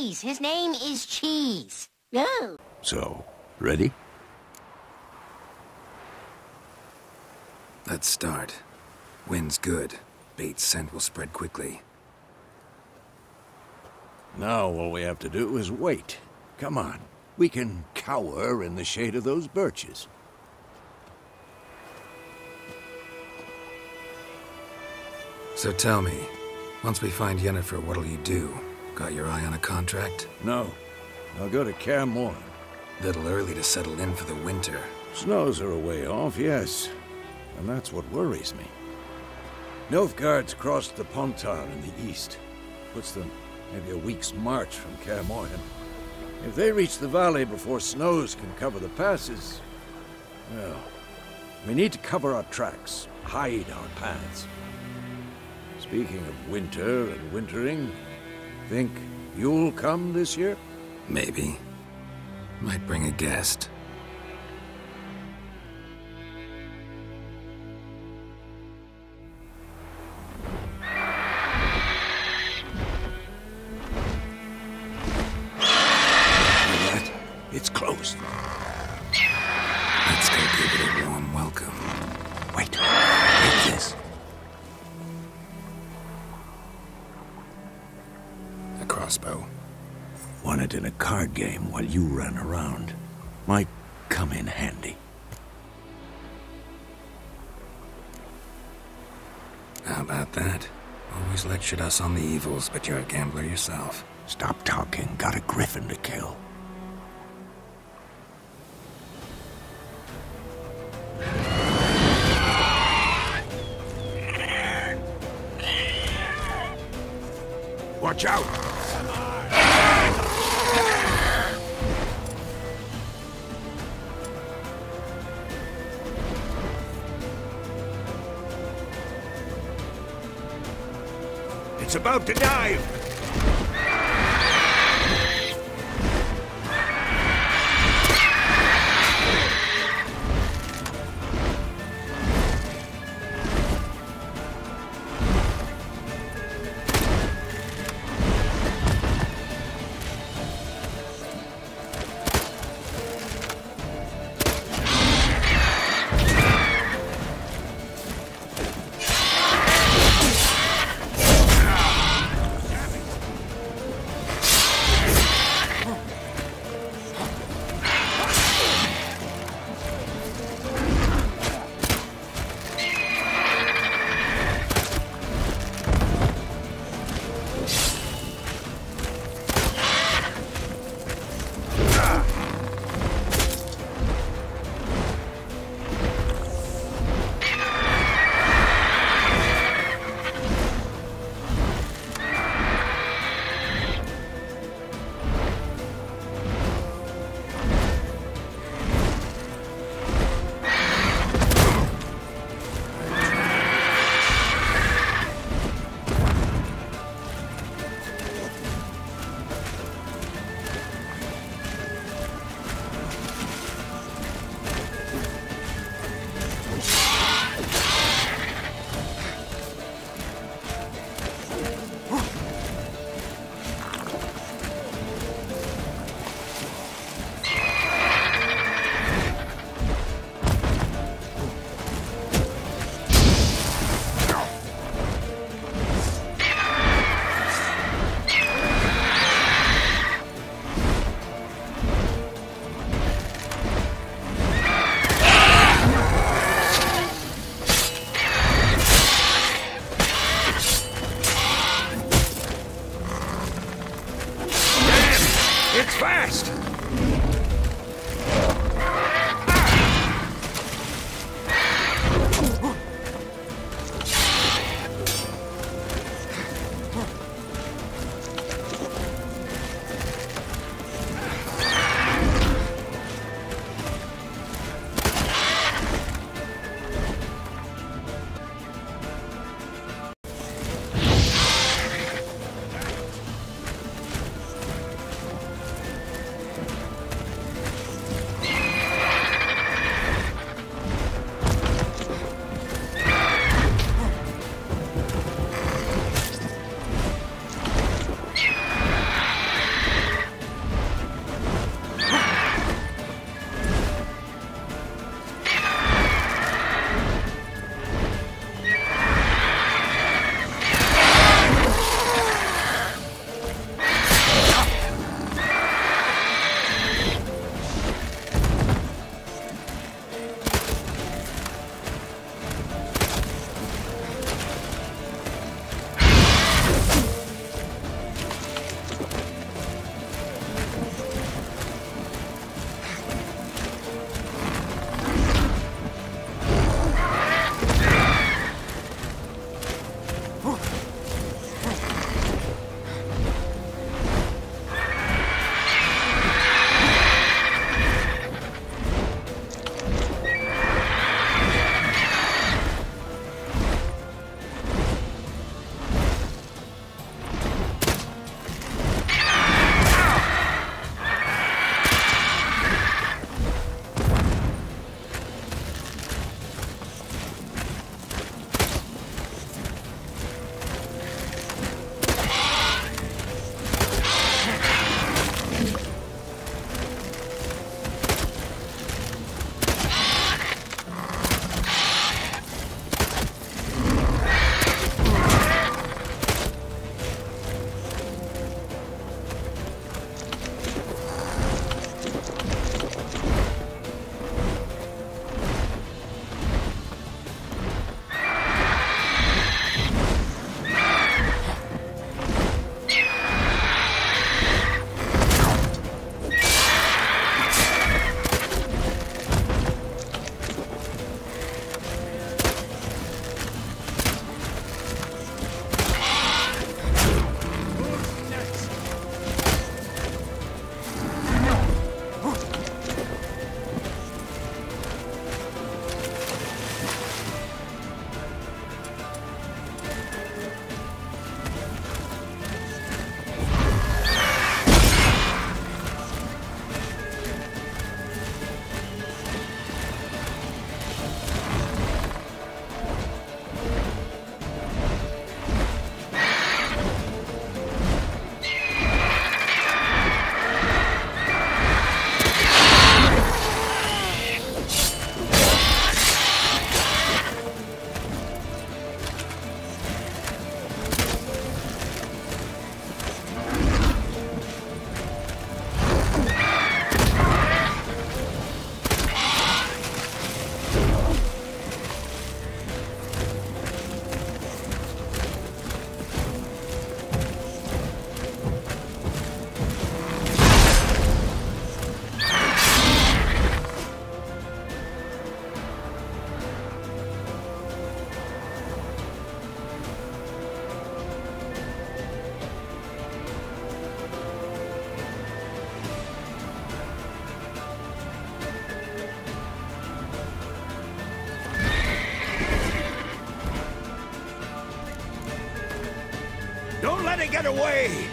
Cheese. His name is Cheese. No. So, ready? Let's start. Wind's good. Bait's scent will spread quickly. Now all we have to do is wait. Come on. We can cower in the shade of those birches. So tell me, once we find Yennefer, what'll you do? Got your eye on a contract? No. I'll go to Kaer Little early to settle in for the winter. Snows are a way off, yes. And that's what worries me. Nilfgaard's crossed the Pontar in the east. Puts them maybe a week's march from Kaer If they reach the valley before snows can cover the passes, well, we need to cover our tracks, hide our paths. Speaking of winter and wintering, think you'll come this year? Maybe. Might bring a guest. It's closed. Won in a card game while you ran around. Might come in handy. How about that? Always lectured us on the evils, but you're a gambler yourself. Stop talking. Got a griffin to kill. Watch out! It's about to dive! It's fast! Get away!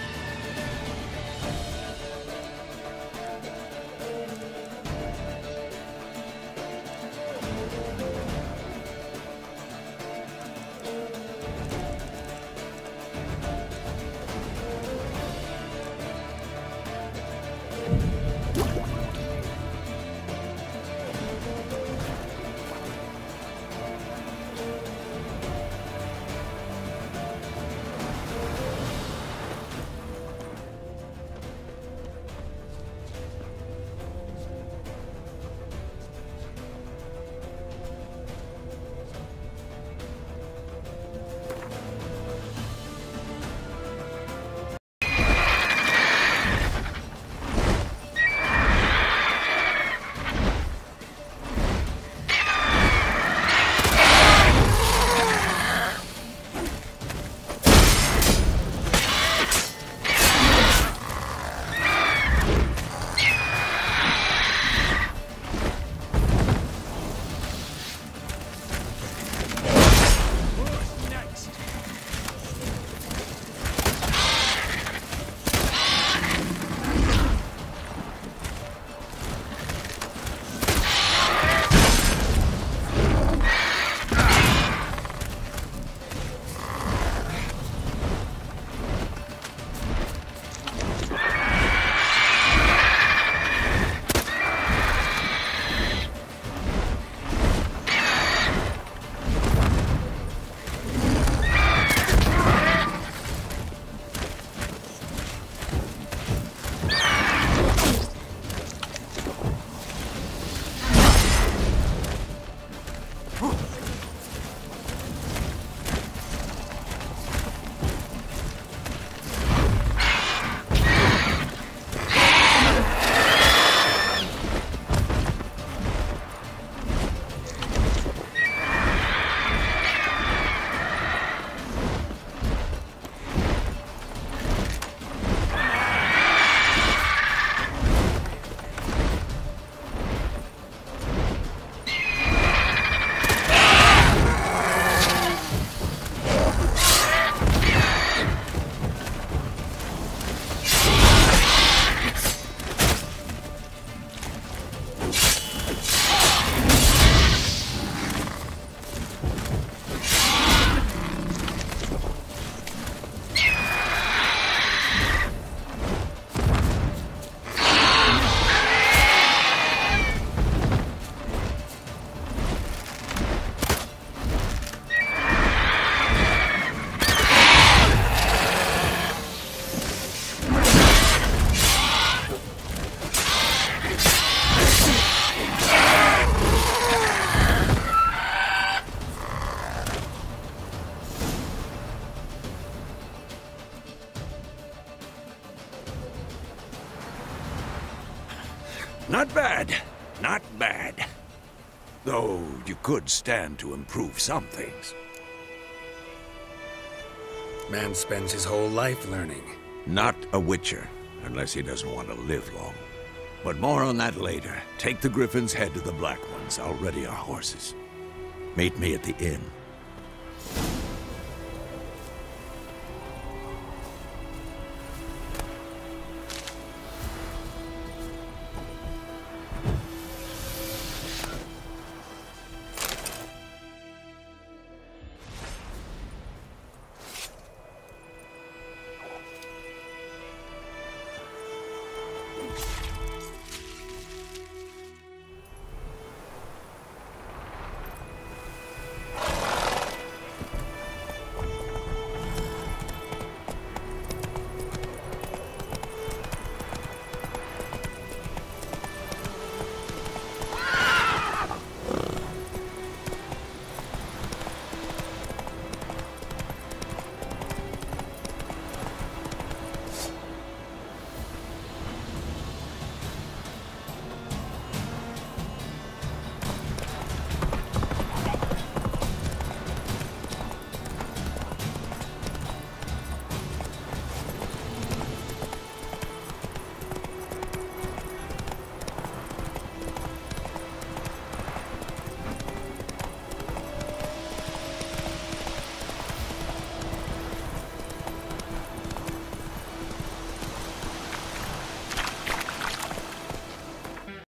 Could stand to improve some things. Man spends his whole life learning. Not a Witcher, unless he doesn't want to live long. But more on that later. Take the Griffin's head to the Black Ones. I'll ready our horses. Meet me at the inn.